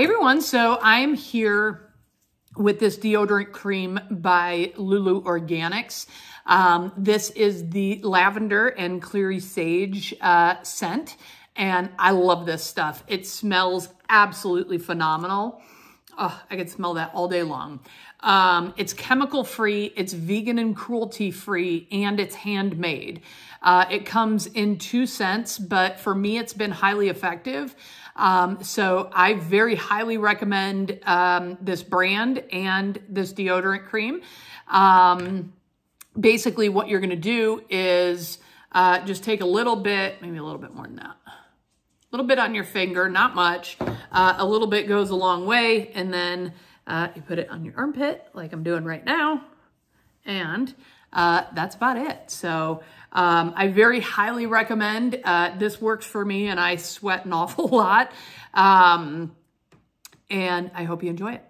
Hey everyone, so I'm here with this deodorant cream by Lulu Organics. Um, this is the lavender and clary sage uh, scent, and I love this stuff. It smells absolutely phenomenal. Oh, I could smell that all day long. Um, it's chemical free, it's vegan and cruelty free, and it's handmade. Uh, it comes in two scents, but for me, it's been highly effective. Um, so I very highly recommend um, this brand and this deodorant cream. Um, basically, what you're going to do is uh, just take a little bit, maybe a little bit more than that. Little bit on your finger, not much. Uh, a little bit goes a long way. And then uh, you put it on your armpit like I'm doing right now. And uh, that's about it. So um, I very highly recommend. Uh, this works for me and I sweat an awful lot. Um, and I hope you enjoy it.